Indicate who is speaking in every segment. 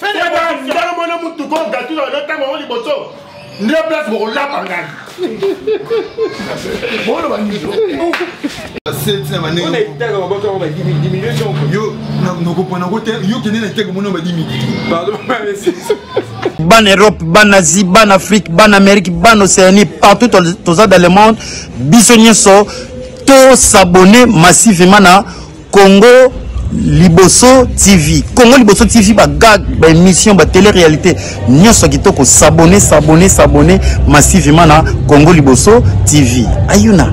Speaker 1: ntango mona motuka oyo gatu na lotanga yango liboso nde place bokolapa ngai boloba
Speaker 2: nokopona ko te yo kende na etenge mona badimi
Speaker 3: bana europe bana asie bana afrique bana amérique bana océanie partout toza dans le monde biso nyonso tosabone massivement na Congo liboso tv congo liboso tv bagag baémission batele réalité nyonso kitoko sabone sabone sabone massivement na congo liboso tv ayuna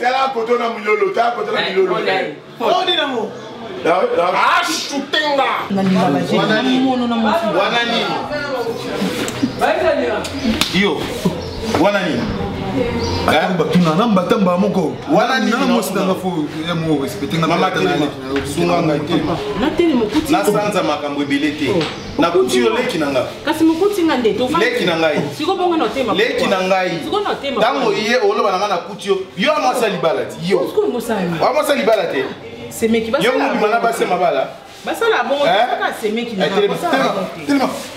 Speaker 4: tala koto na milolo tala koto na milolo
Speaker 1: ashutenga
Speaker 4: wana nini yo wana nini
Speaker 2: batuna na mbata mbaa moko
Speaker 4: wana nini
Speaker 2: na
Speaker 4: mositanga
Speaker 2: fo ya mo respecte nga
Speaker 4: sunga ngai te nateli mokuti nasanza makambo ebele te oh. nakuti yo leki na ngai
Speaker 5: kasi mokuti nga nde
Speaker 4: leki na ngai
Speaker 5: siko bongo na otema
Speaker 4: leki na ngai
Speaker 5: siko na otema
Speaker 4: tango ye oloba na ngai nakuti yo yo amwasa libala te yo
Speaker 5: siko mosala
Speaker 4: amwasa libala te
Speaker 5: semeki basala
Speaker 4: yo mobima na base mabala
Speaker 5: basala bongo
Speaker 4: eh?
Speaker 5: kaka semeki
Speaker 2: na
Speaker 4: telema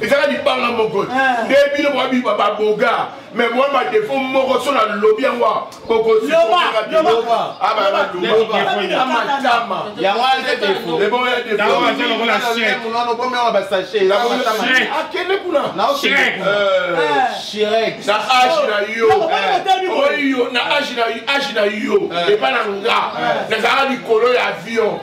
Speaker 6: ezaka libanga moko ah. nde bino boabiba baboga me mwa badefo moko so nalobi yango
Speaker 4: ah,
Speaker 6: bokoakende kuna na age na yo oyo na age na yo epa na nga nazalaka likolo ya avion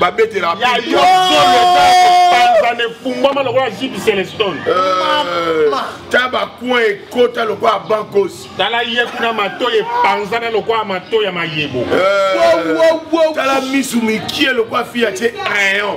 Speaker 6: babetela
Speaker 1: panzana efumbama lokola jibi celestone euh,
Speaker 6: ta bacoin ekota lokola bankosi
Speaker 1: tala ye kuna matoi epanzana lokola matoi ya mayebo euh,
Speaker 6: tala misu mikie lokola fi ya tie rayon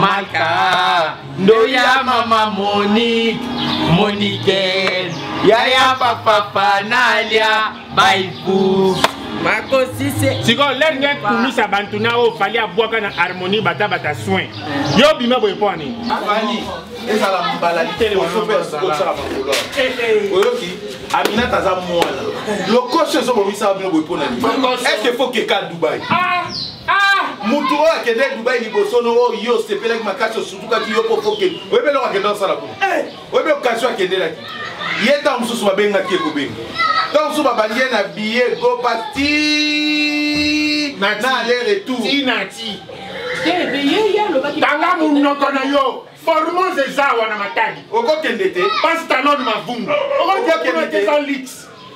Speaker 4: maka ndoya mama moni monikel yaya papapa nalia
Speaker 5: baipu
Speaker 1: sikoyo lere nde kumisa bantu na oyo fali abwaka na harmonie bata bata soin yo obima boye mpo ani
Speaker 4: ezala mbala liboso mpe asukosala makolo eh, eh. oyoki aminata aza mwana lokoso ezobomisa bino boye mpo na nini eske fo keka dubai ah! Ah! mutu oyo akendeki dubai liboso no oyo yo osepelaki makasi osutukaki yo mpo fokende oyebi eloko akenda osala kuna eh! oyebi okazio akendelaki ye ntango mosusu babengaki ye kobenga ntango mosusu babandi ye na biye gopa ti na aller retour
Speaker 1: tanga monoko na yo formose eza wana matadi
Speaker 4: okokende te
Speaker 1: pasitalone mavungu
Speaker 4: okokende
Speaker 1: te eza
Speaker 7: lix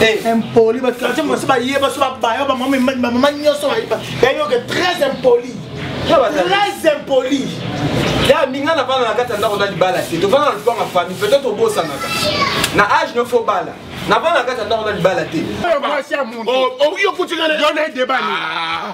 Speaker 8: Eh. impoli bakartier mosi bayeba so babaya bamama nyonso bayoke très impoli très impoli
Speaker 7: ya minga na bana na kati ya ndako na libala te tofanda na lupanga famille peut-être obosanaka na age nofo obala na bana na kati ya ndako na libala te
Speaker 6: okoki okutikana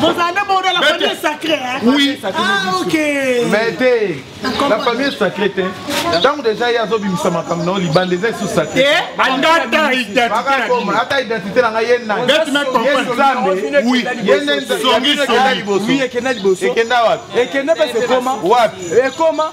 Speaker 2: bozala nde
Speaker 8: boda la famille sacré
Speaker 4: oui
Speaker 8: ah ok
Speaker 4: mais te la famille sacré te ntango deja ye azobimisa makambo na yo libanda eza esu sacré ata identité na ngai ye naniekenda
Speaker 1: wapi
Speaker 4: ekenda
Speaker 7: pese
Speaker 4: ekoma wapi
Speaker 7: ekoma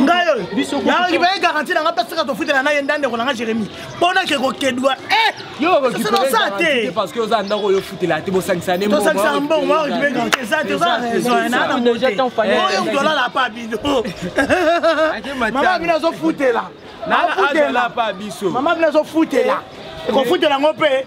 Speaker 8: ngai oyo nayoki baye garanti na ngai mpe sika tofutela na ye nda ndeko na ngai jérémi mpo nake kokedwa eosa te tosangisa mbongo maokipe garanti eza te oza raison naa na moteoyo kutolala pa bino mama bino azofutela mama bino azofutela ekofutela yango mpe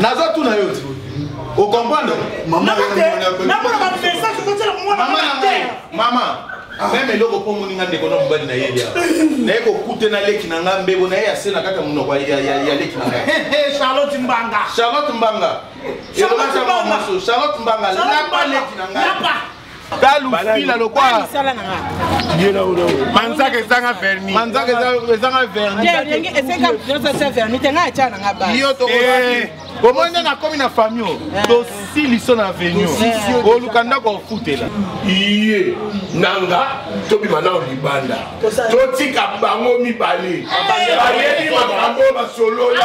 Speaker 8: naza
Speaker 2: tuna yo
Speaker 4: ti okomprendre mama meme eloko mpo omoni nga ndeko na mobali na ye lia naye kokute na leki na nga mbebo na ye ase na kaka monoko ya leki na nga
Speaker 8: charlotte mbanga
Speaker 4: charlotte mbanga elobasamamoso charlotte mbanga lapa leki na ngai talufila lokola
Speaker 1: manzaka ezanga
Speaker 4: vernimanzaka ezanga
Speaker 5: verniyo
Speaker 4: tokoki omoni nde nakomi na fami o tosiliso na venio oluka ndako ofutela
Speaker 6: iye nanga tobima nao libanda totika bango mibale bayebi makambo
Speaker 5: basolola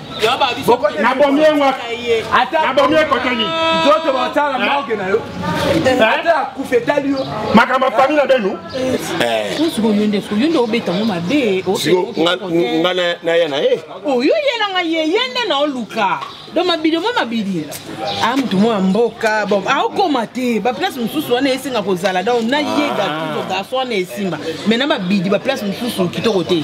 Speaker 5: nabomi ye wapi nabomi ye kote nini
Speaker 1: nzoto basala eh? morgue na yo eh? ata akufa etali yo
Speaker 5: makambo ya famille na benu
Speaker 8: nga naya na ye
Speaker 7: oyo yela nga ye ye nde na oluka donc mabidi omoi mabidi a motu mwa mboka bon aokoma te baplace mosusu wana esenga kozala donc nayega ah. tuzo garçon wana esimba mai na mabidi baplace mosusu kitoko te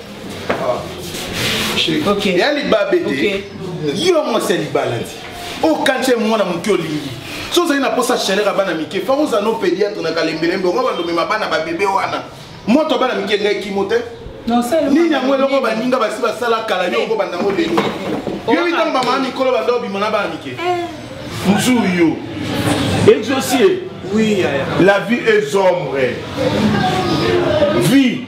Speaker 5: okay. ya
Speaker 4: libabe te
Speaker 5: okay. yo
Speaker 4: mwasi ya libala te okanisa mwana moke olingi so ozali na mposa chaleur ya bana mike fa ozala no pédiatre na kalembelembe ongo bandomema bana babebe wana moto bana mike ngai kimo te nini yango eloko baninga basi basala kala yo oko bandango lelo yo mitango bamama mikolo banda obima na bana mike
Speaker 8: eh. mosu yo exosie
Speaker 1: oui,
Speaker 8: la vie est ombre vie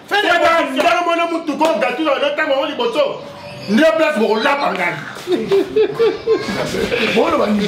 Speaker 5: ntango mona motuka oyo gatu na lotanga yango liboso nde place bokolapa ngai
Speaker 6: boloba nini